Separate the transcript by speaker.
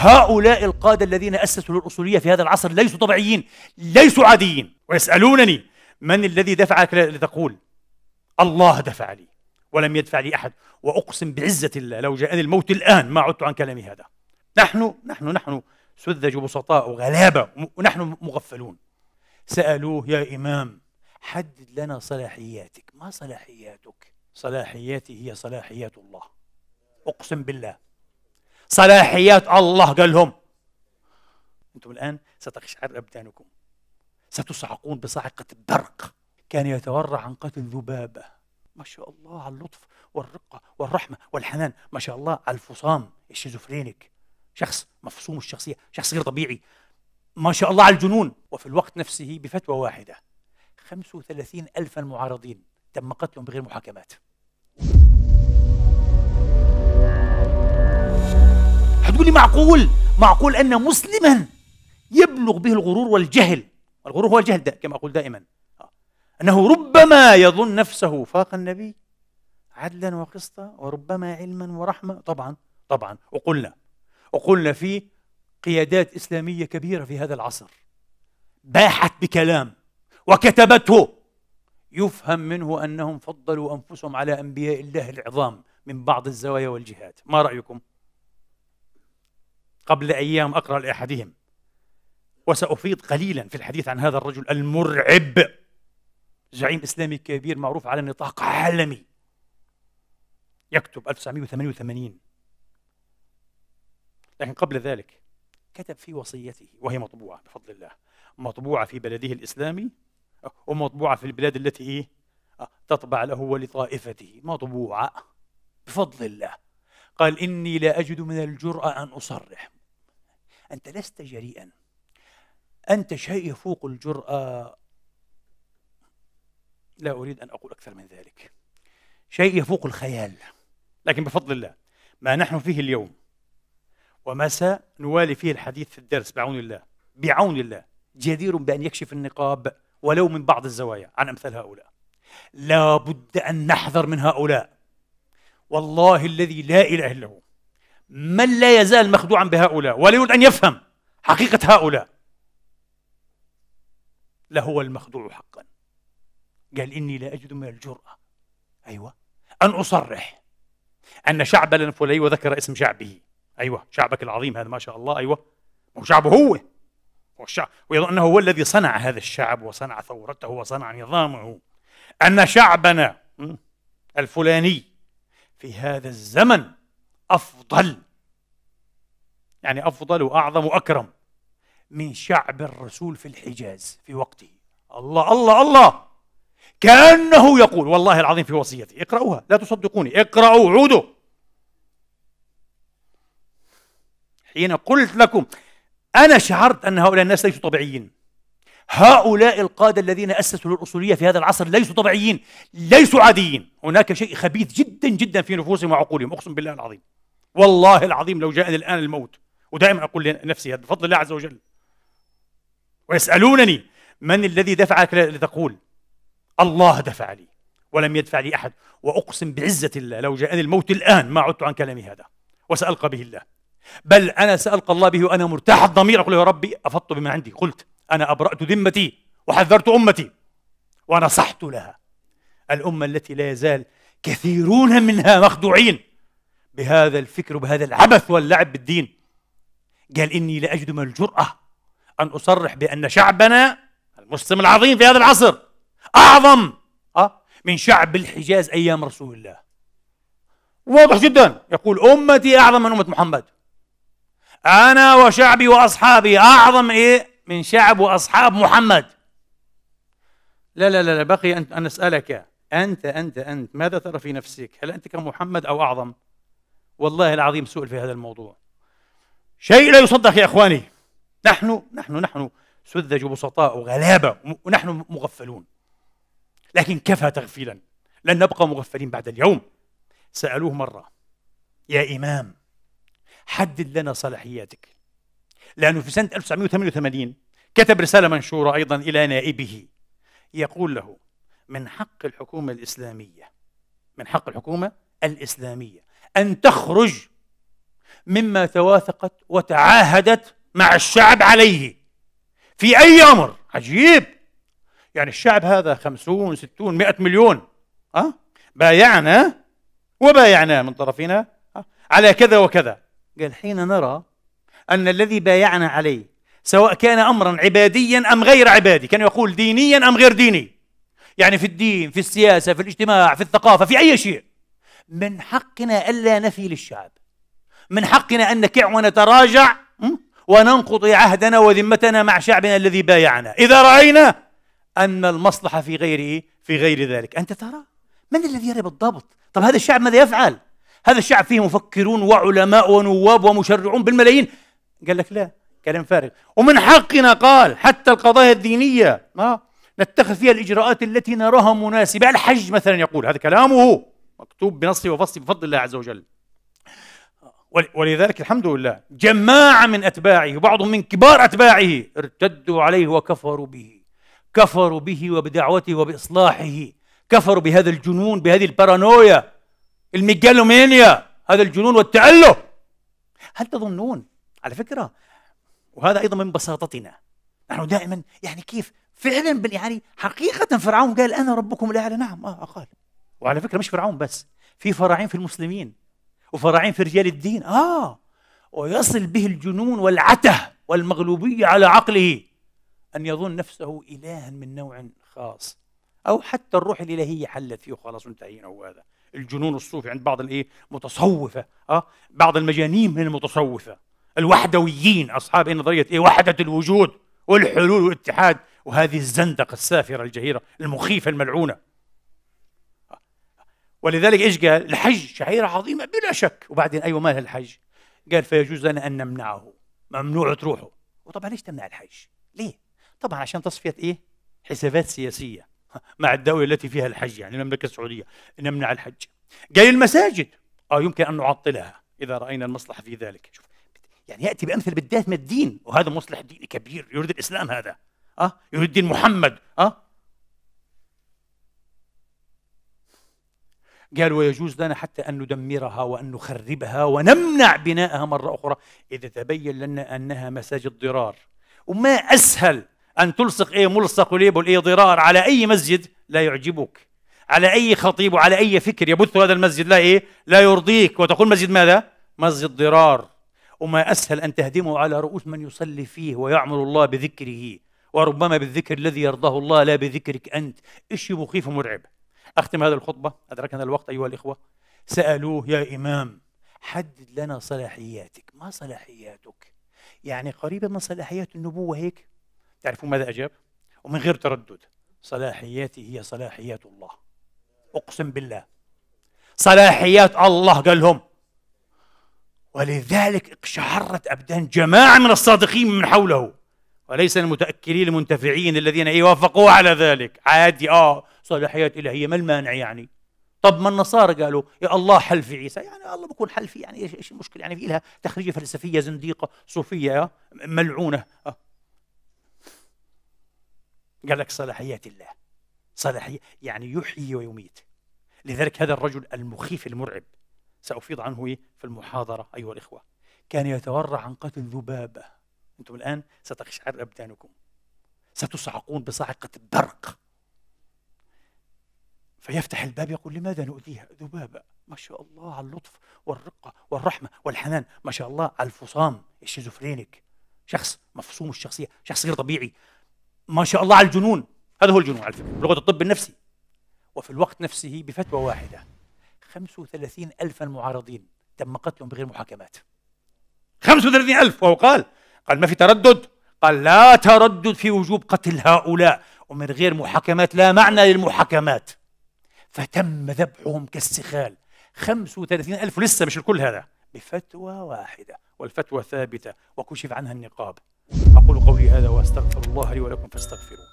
Speaker 1: هؤلاء القادة الذين أسسوا للأصولية في هذا العصر ليسوا طبيعيين ليسوا عاديين. ويسألونني من الذي دفعك لتقول الله دفع لي ولم يدفع لي أحد. وأقسم بعزة الله لو جاءني الموت الآن ما عدت عن كلامي هذا. نحن نحن نحن سذج بسطاء وغلابة ونحن مغفلون. سألوه يا إمام حدد لنا صلاحياتك. ما صلاحياتك؟ صلاحياتي هي صلاحيات الله. أقسم بالله. صلاحيات الله قال لهم. أنتم الآن ستقشعر أبدانكم. ستصعقون بصعقة البرق كان يتورع عن قتل ذبابة. ما شاء الله على اللطف والرقة والرحمة والحنان. ما شاء الله على الفصام الشيزوفرينيك. شخص مفصوم الشخصية. شخص غير طبيعي. ما شاء الله على الجنون. وفي الوقت نفسه بفتوى واحدة. 35 ألفا معارضين. تم قتلهم بغير محاكمات. حتقول لي معقول معقول أن مسلما يبلغ به الغرور والجهل. الغرور هو الجهل ده كما أقول دائما. أنه ربما يظن نفسه فاق النبي عدلا وقسطا وربما علما ورحمة. طبعا طبعا. وقلنا وقلنا في قيادات إسلامية كبيرة في هذا العصر. باحت بكلام وكتبته. يفهم منه أنهم فضلوا أنفسهم على أنبياء الله العظام من بعض الزوايا والجهات ما رأيكم؟ قبل أيام أقرأ لأحدهم. وسأفيض قليلا في الحديث عن هذا الرجل المرعب. زعيم إسلامي كبير معروف على نطاق عالمي. يكتب 1988 لكن قبل ذلك كتب في وصيته وهي مطبوعة بفضل الله. مطبوعة في بلده الإسلامي ومطبوعة في البلاد التي إيه؟ تطبع له ولطائفته. مطبوعة بفضل الله. قال إني لا أجد من الجرأة أن أصرح. أنت لست جريئا. أنت شيء يفوق الجرأة. لا أريد أن أقول أكثر من ذلك. شيء يفوق الخيال. لكن بفضل الله ما نحن فيه اليوم وما سنوالي فيه الحديث في الدرس بعون الله بعون الله جدير بأن يكشف النقاب ولو من بعض الزوايا عن أمثال هؤلاء. لا بد أن نحذر من هؤلاء. والله الذي لا إله إلا هو. من لا يزال مخدوعا بهؤلاء ولا يريد أن يفهم حقيقة هؤلاء؟ لهو المخدوع حقا. قال إني لا أجد من الجرأة. أيوة. أن أصرح أن شعب الفلي وذكر اسم شعبه. أيوة. شعبك العظيم هذا ما شاء الله. أيوة. هو شعبه هو. هو الشعب ويظن أنه هو الذي صنع هذا الشعب وصنع ثورته وصنع نظامه. أن شعبنا الفلاني في هذا الزمن أفضل. يعني أفضل وأعظم وأكرم من شعب الرسول في الحجاز في وقته. الله الله الله. كأنه يقول والله العظيم في وصيتي اقرأوها لا تصدقوني اقرأوا عودوا. حين قلت لكم أنا شعرت أن هؤلاء الناس ليسوا طبيعيين. هؤلاء القادة الذين أسسوا للأصولية في هذا العصر ليسوا طبيعيين ليسوا عاديين. هناك شيء خبيث جدا جدا في نفوسهم وعقولهم أقسم بالله العظيم. والله العظيم لو جاءني الآن الموت ودائما أقول لنفسي هذا بفضل الله عز وجل. ويسألونني من الذي دفعك لتقول الله دفع لي ولم يدفع لي أحد. وأقسم بعزة الله لو جاءني الموت الآن ما عدت عن كلامي هذا وسألقى به الله. بل أنا سألقى الله به وأنا مرتاح الضمير أقول يا ربي أفضت بما عندي. قلت أنا أبرأت ذمتي وحذرت أمتي ونصحت لها. الأمة التي لا يزال كثيرون منها مخدوعين. بهذا الفكر وبهذا العبث واللعب بالدين. قال إني لأجد من الجرأة أن أصرح بأن شعبنا المسلم العظيم في هذا العصر أعظم أه من شعب الحجاز أيام رسول الله. واضح جدا. يقول أمتي أعظم من أمة محمد. أنا وشعبي وأصحابي أعظم إيه؟ من شعب وأصحاب محمد. لا لا لا بقي أن أسألك. أنت أنت أنت ماذا ترى في نفسك؟ هل أنت كمحمد أو أعظم؟ والله العظيم سؤل في هذا الموضوع. شيء لا يصدق يا إخواني. نحن نحن نحن سذج وبسطاء وغلابة ونحن مغفلون. لكن كفى تغفيلا. لن نبقى مغفلين بعد اليوم. سألوه مرة. يا إمام حدد لنا صلاحياتك. لأنه في سنة 1988 كتب رسالة منشورة أيضا إلى نائبه. يقول له من حق الحكومة الإسلامية من حق الحكومة الإسلامية أن تخرج مما تواثقت وتعاهدت مع الشعب عليه. في أي أمر؟ عجيب! يعني الشعب هذا خمسون ستون مئة مليون أه؟ بايعنا وبايعنا من طرفنا أه؟ على كذا وكذا. قال حين نرى أن الذي بايعنا عليه سواء كان أمرا عباديا أم غير عبادي كان يقول دينيا أم غير ديني. يعني في الدين في السياسة في الاجتماع في الثقافة في أي شيء. من حقنا ألا نفي للشعب. من حقنا أن نكع ونتراجع وننقضي عهدنا وذمتنا مع شعبنا الذي بايعنا. إذا رأينا أن المصلحة في غيره في غير ذلك. أنت ترى؟ من الذي يرى بالضبط؟ طب هذا الشعب ماذا يفعل؟ هذا الشعب فيه مفكرون وعلماء ونواب ومشرعون بالملايين. قال لك لا كلام فارغ. ومن حقنا قال حتى القضايا الدينية آه نتخذ فيها الإجراءات التي نراها مناسبة. الحج مثلا يقول هذا كلامه. مكتوب بنصه وفصله بفضل الله عز وجل. ولذلك الحمد لله جماعة من أتباعه وبعضهم من كبار أتباعه ارتدوا عليه وكفروا به. كفروا به وبدعوته وبإصلاحه. كفروا بهذا الجنون بهذه البارانويا الميجالومينيا هذا الجنون والتأله هل تظنون؟ على فكرة وهذا أيضا من بساطتنا. نحن دائما يعني كيف؟ فعلا يعني حقيقة فرعون قال أنا ربكم الأعلى. نعم آه قال. وعلى فكرة مش فرعون بس في فراعين في المسلمين وفراعين في رجال الدين. آه ويصل به الجنون والعته والمغلوبية على عقله أن يظن نفسه إلها من نوع خاص. أو حتى الروح الإلهية حلت فيه وخلاص انتهينا. هذا الجنون الصوفي عند بعض الإيه؟ متصوفة. آه بعض المجانين من المتصوفة. الوحدويين أصحاب نظرية إيه؟ وحدة الوجود والحلول والاتحاد. وهذه الزندقة السافرة الجهيرة المخيفة الملعونة. ولذلك إيش قال؟ الحج شعيرة عظيمة بلا شك. وبعدين أيوه مالها الحج؟ قال فيجوز لنا أن نمنعه. ممنوع تروحوا وطبعا ليش تمنع الحج؟ ليه؟ طبعا عشان تصفية إيه؟ حسابات سياسية. مع الدولة التي فيها الحج يعني المملكة السعودية. نمنع الحج. قال المساجد. آه يمكن أن نعطلها إذا رأينا المصلحة في ذلك. شوف يعني يأتي بأمثلة بالذات من الدين. وهذا مصلح ديني كبير. يريد الإسلام هذا. آه يريد دين محمد. آه قال ويجوز لنا حتى أن ندمرها وأن نخربها ونمنع بناءها مرة أخرى. إذا تبين لنا أنها مساجد ضرار. وما أسهل أن تلصق إيه ملصق وليبل إيه ضرار على أي مسجد لا يعجبك. على أي خطيب وعلى أي فكر يبث هذا المسجد لا إيه لا يرضيك. وتقول مسجد ماذا؟ مسجد ضرار. وما أسهل أن تهدمه على رؤوس من يصلي فيه ويعمل الله بذكره. وربما بالذكر الذي يرضاه الله لا بذكرك أنت. إيش مخيف ومرعب؟ أختم هذه الخطبة. أدركنا الوقت أيها الإخوة. سألوه يا إمام حدد لنا صلاحياتك. ما صلاحياتك؟ يعني قريبة من صلاحيات النبوة هيك؟ تعرفون ماذا أجاب؟ ومن غير تردد. صلاحياتي هي صلاحيات الله. أقسم بالله. صلاحيات الله قال لهم. ولذلك اقشعرت أبدان جماعة من الصادقين من حوله. وليس المتأكلين المنتفعين الذين إيه وافقوا على ذلك. عادي آه. صلاحيات إلهية ما المانع يعني؟ طب ما النصارى قالوا يا الله حل في عيسى. يعني الله بكون حل في يعني إيش المشكلة؟ يعني في لها تخريجة فلسفية زنديقة صوفية ملعونة قال لك صلاحيات الله صلاحية يعني يحيي ويميت. لذلك هذا الرجل المخيف المرعب سأفيض عنه إيه؟ في المحاضرة أيها الإخوة. كان يتورع عن قتل ذبابة. أنتم الآن ستقشعر أبدانكم. ستصعقون بصاعقة برق. فيفتح الباب يقول لماذا نؤذيها؟ ذبابة. ما شاء الله على اللطف والرقة والرحمة والحنان. ما شاء الله على الفصام. الشيزوفرينيك. شخص مفصوم الشخصية. شخص غير طبيعي. ما شاء الله على الجنون. هذا هو الجنون على فكرة. بلغة الطب النفسي. وفي الوقت نفسه بفتوى واحدة. 35 ألفا معارضين تم قتلهم بغير محاكمات. 35 ألف. وهو قال قال ما في تردد. قال لا تردد في وجوب قتل هؤلاء. ومن غير محاكمات لا معنى للمحاكمات. فتم ذبحهم كالسخال. 35 ألف لسه مش الكل هذا. بفتوى واحدة والفتوى ثابتة وكشف عنها النقاب. أقول قولي هذا وأستغفر الله لي ولكم فاستغفروه.